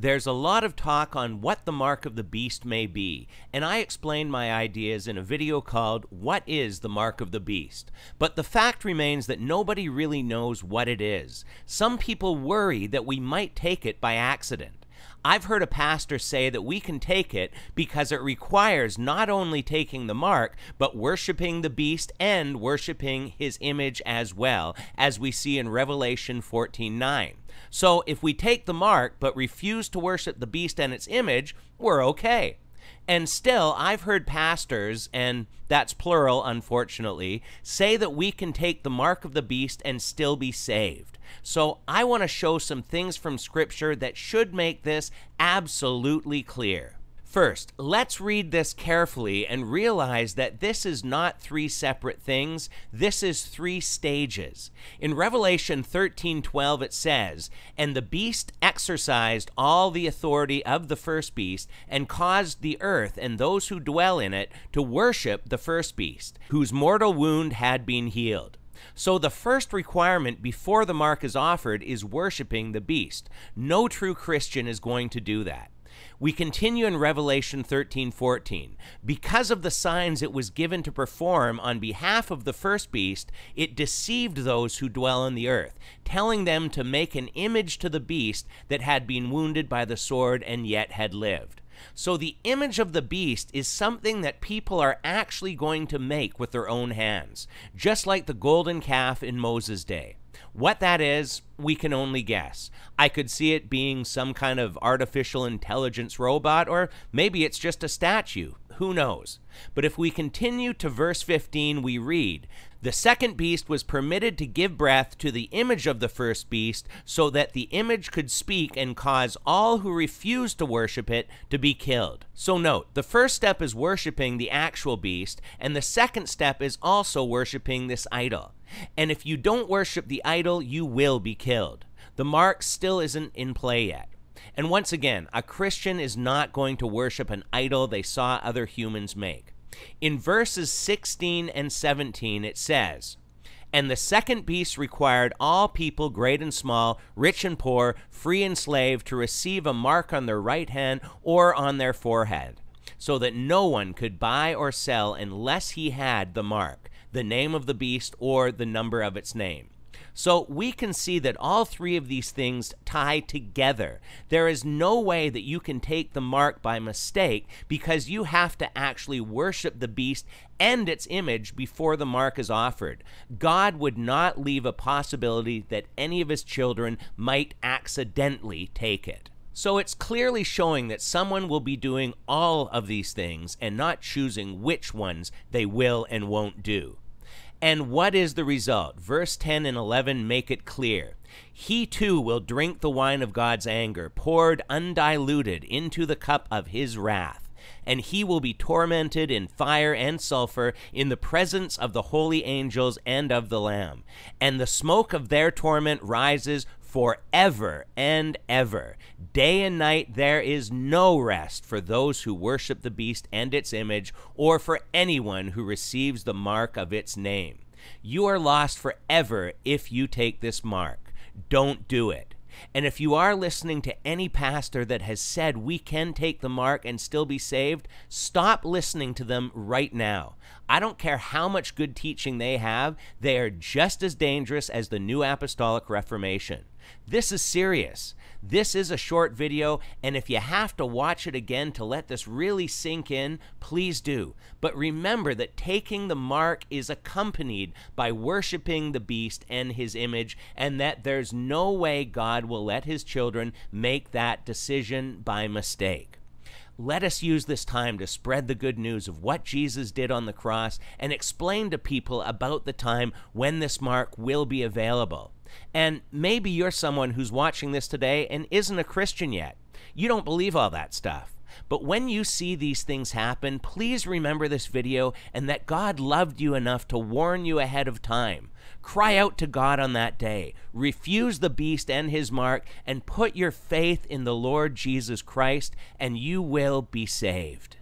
There's a lot of talk on what the mark of the beast may be, and I explained my ideas in a video called What is the Mark of the Beast? But the fact remains that nobody really knows what it is. Some people worry that we might take it by accident. I've heard a pastor say that we can take it because it requires not only taking the mark, but worshiping the beast and worshiping his image as well, as we see in Revelation 14:9. So if we take the mark but refuse to worship the beast and its image, we're okay. And still, I've heard pastors, and that's plural, unfortunately, say that we can take the mark of the beast and still be saved. So I want to show some things from Scripture that should make this absolutely clear. First, let's read this carefully and realize that this is not three separate things. This is three stages. In Revelation 13:12 it says, "And the beast exercised all the authority of the first beast and caused the earth and those who dwell in it to worship the first beast, whose mortal wound had been healed." So the first requirement before the mark is offered is worshiping the beast. No true Christian is going to do that. We continue in Revelation 13 14. Because of the signs it was given to perform on behalf of the first beast, it deceived those who dwell on the earth, telling them to make an image to the beast that had been wounded by the sword and yet had lived. So the image of the beast is something that people are actually going to make with their own hands, just like the golden calf in Moses' day. What that is, we can only guess. I could see it being some kind of artificial intelligence robot, or maybe it's just a statue. Who knows? But if we continue to verse 15, we read, The second beast was permitted to give breath to the image of the first beast, so that the image could speak and cause all who refused to worship it to be killed. So note, the first step is worshiping the actual beast, and the second step is also worshiping this idol. And if you don't worship the idol, you will be killed. The mark still isn't in play yet. And once again, a Christian is not going to worship an idol they saw other humans make. In verses 16 and 17, it says, And the second beast required all people, great and small, rich and poor, free and slave, to receive a mark on their right hand or on their forehead, so that no one could buy or sell unless he had the mark, the name of the beast, or the number of its name. So we can see that all three of these things tie together. There is no way that you can take the mark by mistake because you have to actually worship the beast and its image before the mark is offered. God would not leave a possibility that any of his children might accidentally take it. So it's clearly showing that someone will be doing all of these things and not choosing which ones they will and won't do. And what is the result? Verse 10 and 11 make it clear. He too will drink the wine of God's anger, poured undiluted into the cup of his wrath. And he will be tormented in fire and sulfur in the presence of the holy angels and of the Lamb. And the smoke of their torment rises forever and ever. Day and night there is no rest for those who worship the beast and its image, or for anyone who receives the mark of its name. You are lost forever if you take this mark. Don't do it. And if you are listening to any pastor that has said we can take the mark and still be saved, stop listening to them right now. I don't care how much good teaching they have, they are just as dangerous as the New Apostolic Reformation. This is serious. This is a short video, and if you have to watch it again to let this really sink in, please do. But remember that taking the mark is accompanied by worshiping the beast and his image, and that there's no way God will let his children make that decision by mistake. Let us use this time to spread the good news of what Jesus did on the cross and explain to people about the time when this mark will be available. And maybe you're someone who's watching this today and isn't a Christian yet. You don't believe all that stuff. But when you see these things happen, please remember this video and that God loved you enough to warn you ahead of time. Cry out to God on that day. Refuse the beast and his mark and put your faith in the Lord Jesus Christ, and you will be saved.